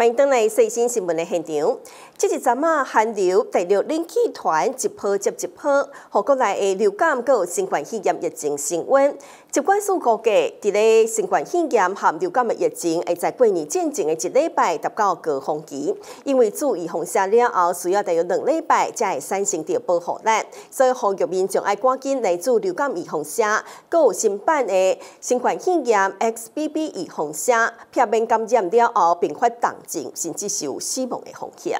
欢迎登来最新新闻的现场。这一阵啊，寒流第六冷气团一波接一波，和国内的流感和新冠肺炎疫情升温。疾管署估计，伫咧新冠肺炎和流感的疫情会在过年前前的一礼拜达到高峰期，因为注意防下了后，需要大约两礼拜才会产生到保护力，所以呼吁民众爱赶紧来做流感预防针，搁有新版的新冠肺炎 XBB 预防针，避免感染了后并发重症，甚至是有死亡的风险。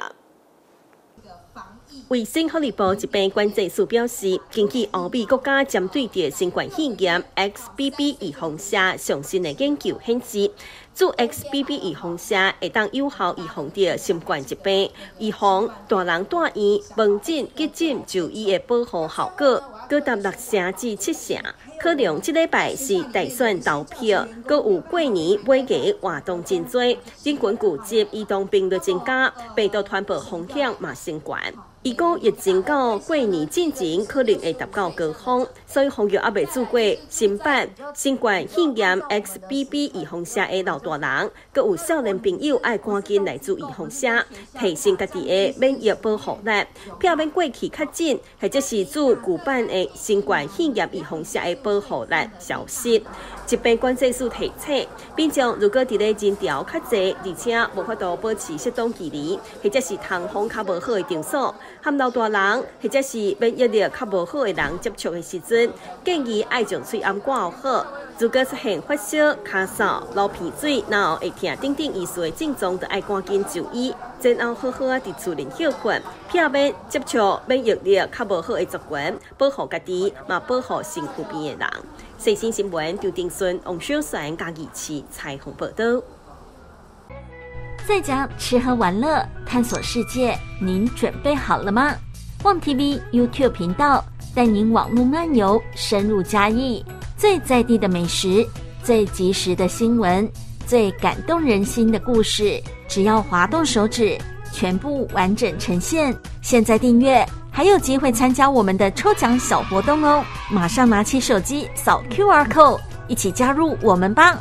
卫生福利部疾病管制署表示，根据欧美国家针对的新冠肺炎 XBB 预防针上新的研究显示，做 XBB 预防针会当有效预防着新冠疾病，预防大人大院、门诊、急诊就医的保护效果高达六成至七成。可能这礼拜是大选投票，阁有过年买价活动真多，人群聚集、移动频率增加，病毒传播风险嘛升悬。如果疫情到过年之前可能会达到高峰，所以呼吁还未做过新版新冠肺炎 XBB 预防针的老大人，搁有少年朋友爱赶紧来做预防针，提升家己的免疫保护力，避免过去确诊或者是做旧版的新冠肺炎预防针的保护力消失。疾病管制署提醒，并将如果伫咧人潮较济，而且无法度保持适当距离，或者是通风较无好的场所，和老大人或者是免疫力较无好的人接触的时阵，建议爱将嘴暗挂好。如果出现发烧、咳嗽、流鼻水，然后会痛等等意思的症状，就爱赶紧就医，然后好好啊伫厝里休困，避免接触免疫力较无好的族群，保护家己，嘛保护身躯边的人。最新新闻，刘定顺、王小山加一起彩虹报道。在家吃喝玩乐，探索世界，您准备好了吗？旺 TV YouTube 频道带您网络漫游，深入嘉义，最在地的美食，最及时的新闻，最感动人心的故事，只要滑动手指，全部完整呈现。现在订阅。还有机会参加我们的抽奖小活动哦！马上拿起手机扫 QR code，一起加入我们吧！